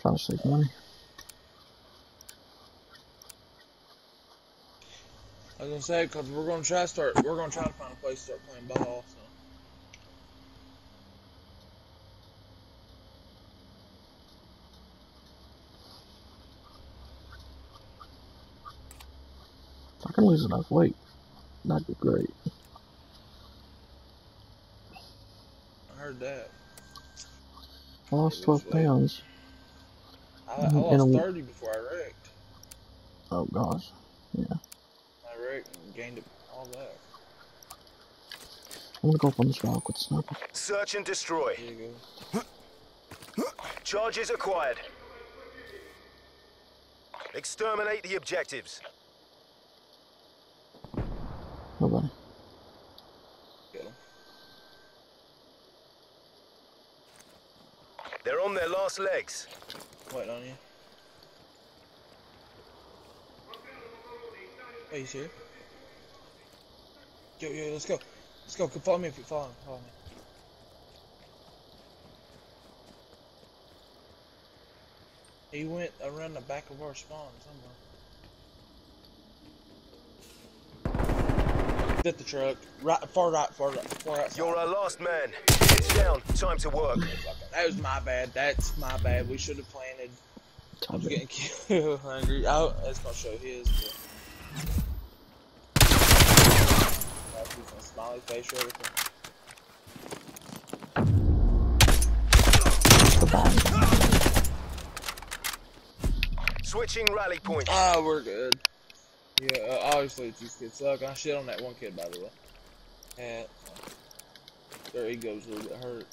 Trying to save money. I was gonna say because we're gonna try to start. We're gonna try to find a place to start playing ball. So. If I can lose enough weight, that'd be great. I heard that. I lost Lose 12 weight. pounds. I, I lost a- thirty before I wrecked. Oh gosh. Yeah. I wrecked and gained it all back. I'm gonna go up on this rock with the sniper. Search and destroy. There you go. Charges acquired. Exterminate the objectives. Nobody. Get 'em. They're on their last legs. Waiting on you. Hey, he's here. Yo, yo, let's go. Let's go. Follow me if you follow me. Follow me. He went around the back of our spawn somewhere. Hit the truck. Right, far right, far right, far outside. You're our last man. It's down. Time to work. That was my bad. That's my bad. We should have planted. I Told was you. getting killed hungry. Oh, that's gonna show his. But... That's a smiley face right there. Switching rally points. Ah, we're good. Yeah, uh, obviously these kids suck. I shit on that one kid by the way. And their ego's a little bit hurt.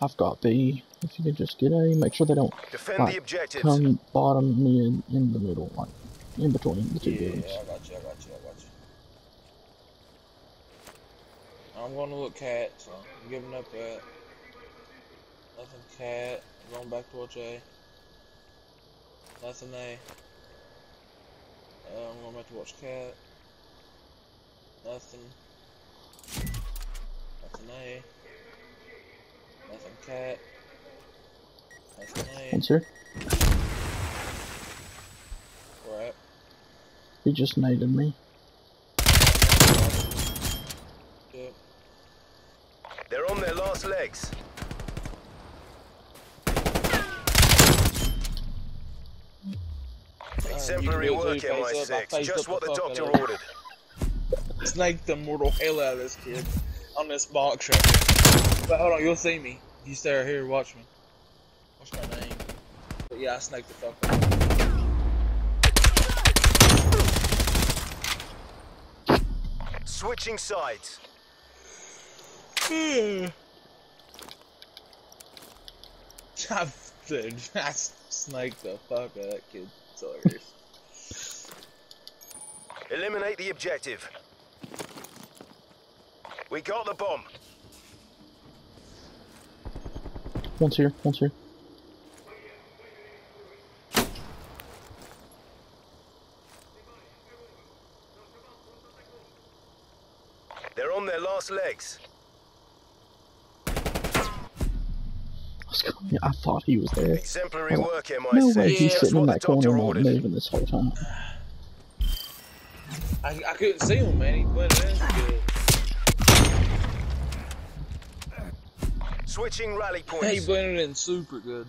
I've got B. If you could just get A, make sure they don't Defend Right. the objectives. come bottom, mid, in the middle, like in between the two Yeah, buildings. I got you. I got you. I got you. I'm going to look cat, so I'm giving up that. Nothing cat. I'm going back towards A. Nothing A. Uh, I'm going to watch cat. Nothing. Nothing A. Nothing cat. Nothing A. One's here. Where at? He just naded me. Yep. They're on their last legs. Exemplary you can do work, it too, face up. I MI6. Just what the the doctor out of it. ordered. snake the mortal hell out of this kid on this box right here. But hold on, you'll see me. If you stay right here, watch me. What's my name? But yeah, I snaked the fuck out. Switching sides. I, dude, I snaked the fuck out of that kid. It's hilarious. Eliminate the objective. We got the bomb. One's here. One's here. They're on their last legs. Let's go. Yeah, I thought he was there. Exemplary Oh, work, MI6. No way he's that's sitting in that corner doctor not moving this whole time. I, I couldn't see him, man. He blended in good. Switching rally He blended in super good.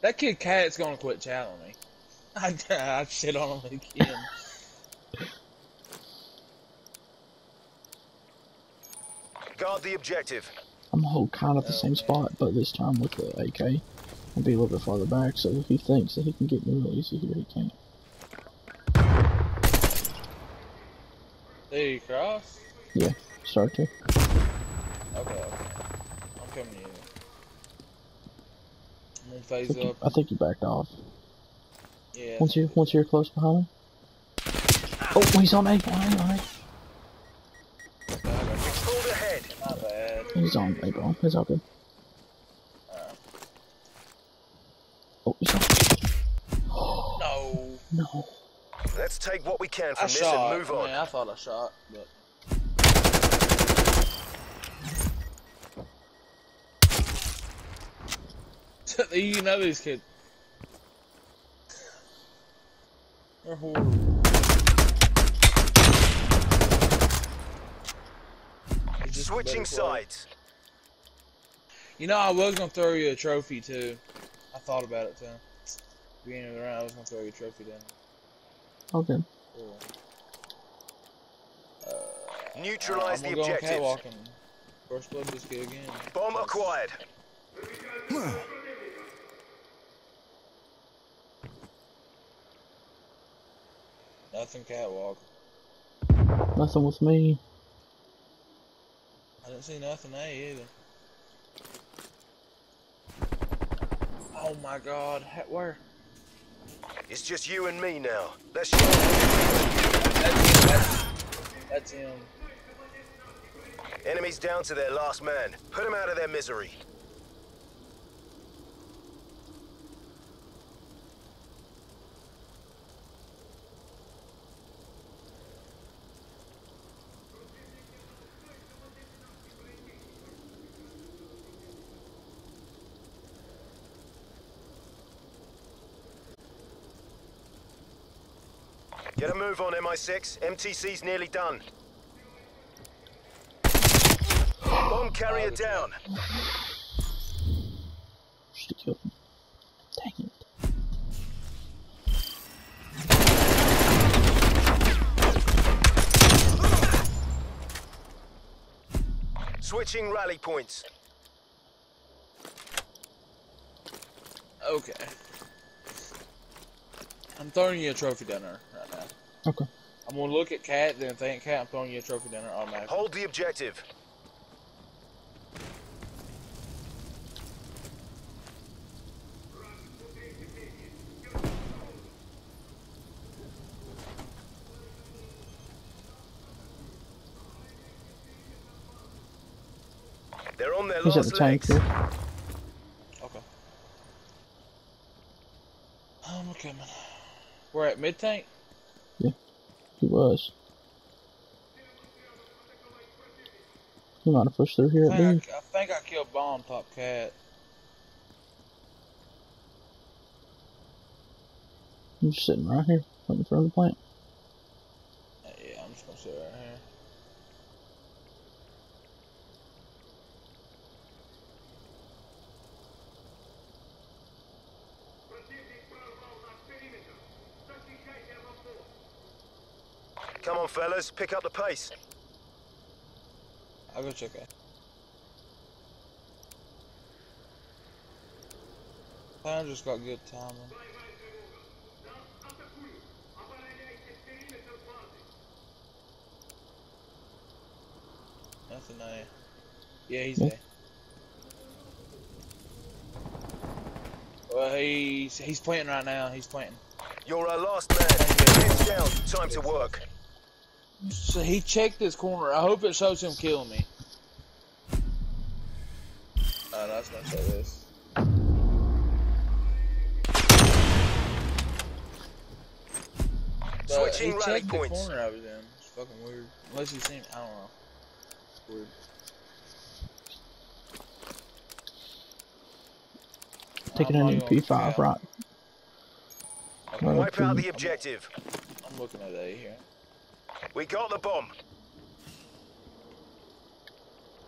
That kid Cat's gonna quit challenging me. I, I shit on him again. Guard the objective. I'm gonna hold kind of the same spot, but this time with the AK. I'll be a little bit farther back, so if he thinks that he can get me real easy here, he can't. There you cross? Yeah, start to. Okay, okay. I'm coming you. I'm gonna I phase think, he, up. I think he backed off. Yeah. Once here, once you're close behind him. Oh, he's on A. On A, on A. Pulled ahead. Not bad. He's on A, bro. It's all good. Oh, he's on. No. No. Let's take what we can I from this shot. and move on. Man, I thought I shot, but. you know these kids. They're horrible. Just Switching sides. You know, I was gonna throw you a trophy too. I thought about it too. Beginning of the round, I was gonna throw you a trophy down. Okay. Cool. Uh, Neutralize I'm the gonna go objective. First blood this kid again. Bomb acquired. Nothing catwalk. Nothing with me. I didn't see nothing A either. Oh my god, where? It's just you and me now. Let's That's, that's, that's him. Enemies down to their last man. Put them out of their misery. Get a move on, MI6. MTC's nearly done. Bomb carrier down. Should him. Dang it. Switching rally points. Okay. I'm throwing you a trophy dinner. Okay. I'm gonna look at Cat, then think Cat, I'm throwing you a trophy dinner automatically. Hold the objective. They're on their He's at last the tank legs. here. Okay. I'm coming. We're at mid tank. He was. He might have pushed through here I think I think I killed bomb top cat. I'm just sitting right here, right in front of the plant. Uh, Yeah, I'm just gonna sit right here. Come on, fellas, pick up the pace. I'll go check it. I just got good timing. Nothing there. Yeah, he's Yeah. there. Well, he's he's planting right now. He's planting. You're our last man. Heads down. Time to work. So he checked this corner. I hope it shows him killing me. Oh, no, it's gonna show this. Switching he rally checked points. the corner I was in. It's fucking weird. Unless he seen, I don't know. It's weird. Taking I'm an not gonna MP5 count. right. Wipe out the objective. I'm looking at A here. We got the bomb.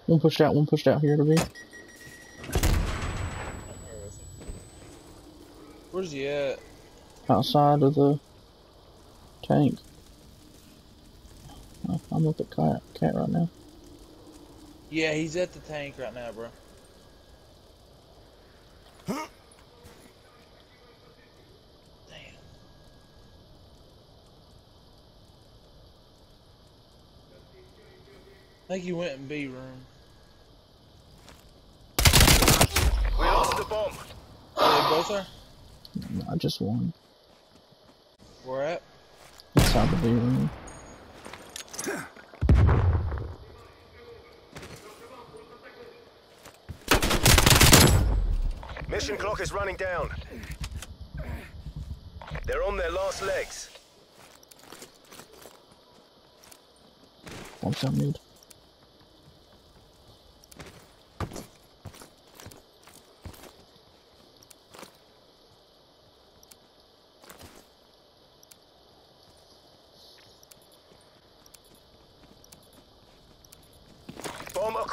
One pushed out, one pushed out here to be. I'm here with him. Where's he at? Outside of the tank. I'm up at cat, cat right now. Yeah, he's at the tank right now, bro. I think he went in B room. We lost the bomb. Are they both are? I just one. Where at? Inside the B room. Mission clock is running down. They're on their last legs. One shot mid.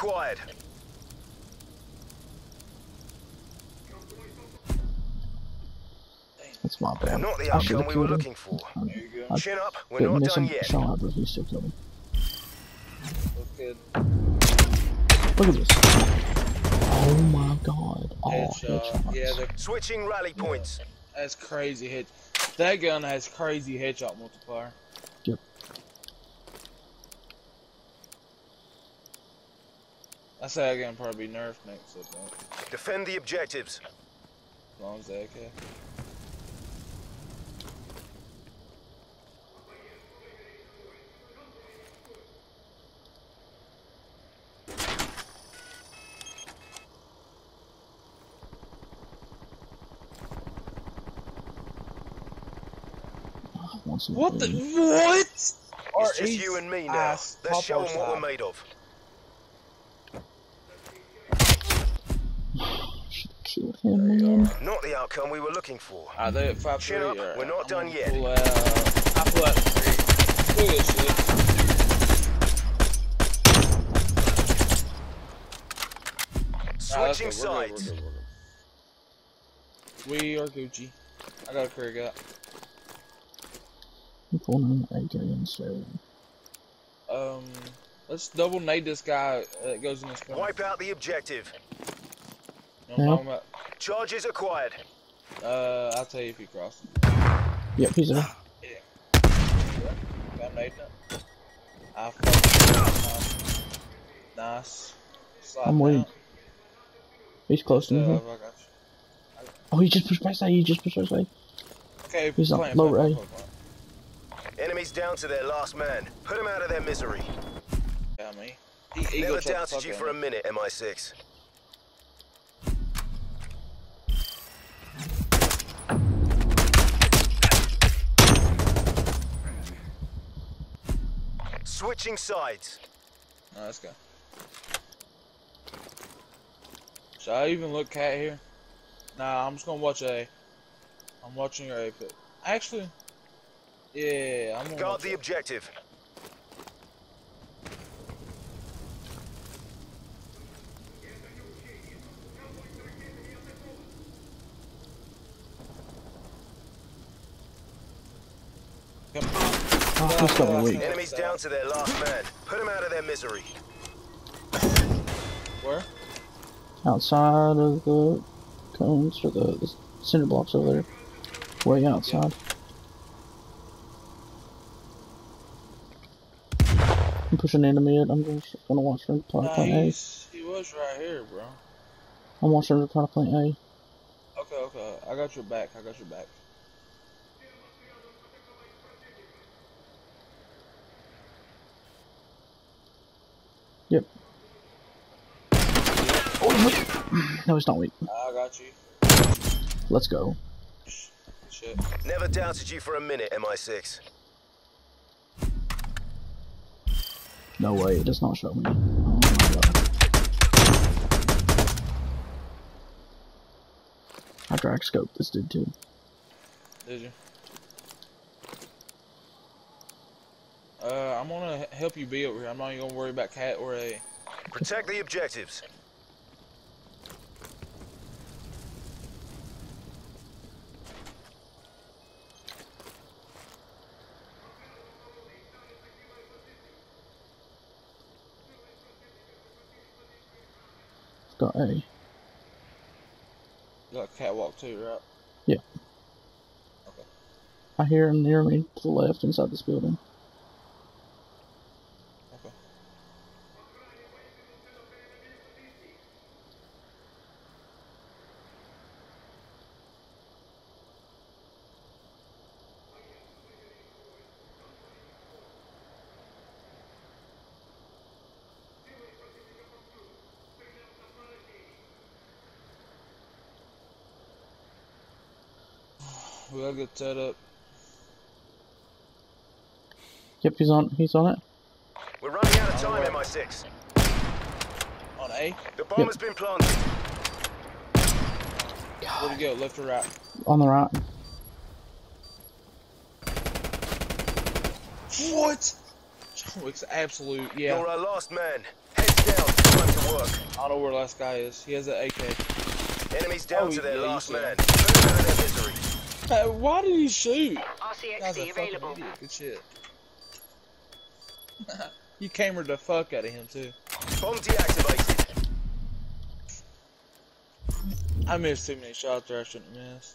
Acquired. That's my bad. Not the I outcome we were killed him. looking for. There. I Chin up, we're didn't done yet. shot, but he still killed him. Look at this. Oh my god. Oh, Headshot. headshots. Uh, yeah, the, Switching rally points. that's crazy hit. That gun has crazy headshot multiplier. Yep. I say that gun probably be nerfed next up, Defend the objectives. as long as they okay. I want What the what? It's just you and me now. Let's show them what we're made of. Should've killed him, man. Not the outcome we were looking for. Ah, they at five Chin up, we're not I'm done yet. Pull out, I pull three. Look this shit. Ah, that's Switching we're good, sides. we're good, we're good. We are Gucci. I got a career guy. I'm pulling an AK instead. Um, let's double nade this guy that goes in this corner. Wipe out the objective. You know what I'm talking Charges acquired. Uh, I'll tell you if he crosses. Yep, he's there. Got nade it. I fucking nice. Slide I'm waiting. He's close to me. I here. Oh, he just pushed past side. He just pushed past side. Okay, He's on playing, lower playing, A. playing, playing. Enemies down to their last man. Put them out of their misery. Yeah, me. He, he Never go doubted you for a minute, MI6. Switching sides. No, let's go. Should I even look cat here? Nah, I'm just gonna watch A. I'm watching your A pit. Actually, yeah, I'm gonna Guard the A. objective. Come on. Oh, he's got weak. Enemies down to their last man. Put them out of their misery. Where? Outside of the cones or the, the cinder blocks over there. Way outside. I'm pushing into mid. I'm just gonna watch them try to Nah, plant A. he was right here, bro. I'm watching them try to plant A. Okay, okay. I got your back. I got your back. Yep. Oh, no, it's not weak. I got you. Let's go. Shit. Never doubted you for a minute, MI6. No way, it does not show me. Oh my god. I drag scope this dude too. Did you? Uh, I'm gonna help you be over here. I'm not even gonna worry about cat or a. Protect the objectives. Got A. You got catwalk too, right? Yeah. I hear him near me to the left inside this building. We gotta get set up. Yep, he's on. He's on it. We're running out of time, MI6. On A? The bomb has been planted. Where'd he go? Left or right? On the right. What? John Wick's absolute, yeah. You're our last man. Heads down. Time to work. I don't know where the last guy is. He has an AK. Enemies down Oh, to their yeah, last man. Turn out of their misery. Uh, why did he shoot? Guy's a RCXD fucking available. idiot. Good shit. you camered the fuck out of him too. Bomb deactivated. I missed too many shots there I shouldn't have missed.